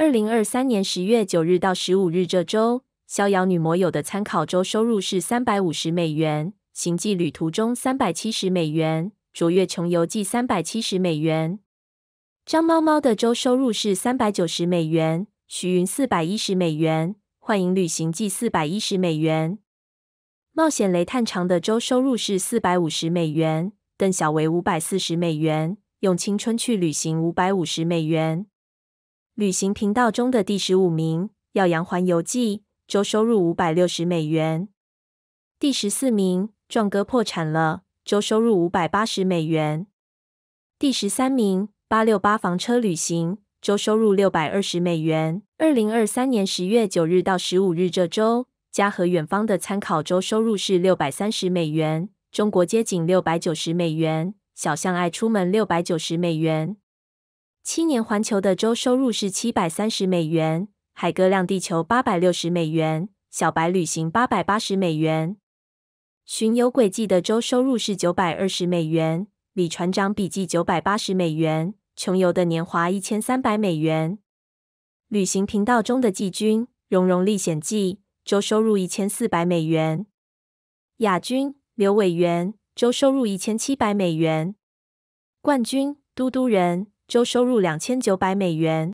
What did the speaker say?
二零二三年十月九日到十五日这周，逍遥女魔友的参考周收入是三百五十美元，行迹旅途中三百七十美元，卓越穷游记三百七十美元。张猫猫的周收入是三百九十美元，徐云四百一十美元，幻影旅行记四百一十美元。冒险雷探长的周收入是四百五十美元，邓小维五百四十美元，用青春去旅行五百五十美元。旅行频道中的第十五名《耀阳环游记》，周收入五百六十美元。第十四名《壮哥破产了》，周收入五百八十美元。第十三名《八六八房车旅行》，周收入六百二十美元。二零二三年十月九日到十五日这周，家和远方的参考周收入是六百三十美元。中国街景六百九十美元。小象爱出门六百九十美元。七年环球的周收入是七百三十美元，海哥亮地球八百六十美元，小白旅行八百八十美元。巡游轨迹的周收入是九百二十美元，李船长笔记九百八十美元，穷游的年华一千三百美元。旅行频道中的季军《蓉蓉历险记》周收入一千四百美元，亚军刘伟元周收入一千七百美元，冠军嘟嘟人。周收入两千九百美元。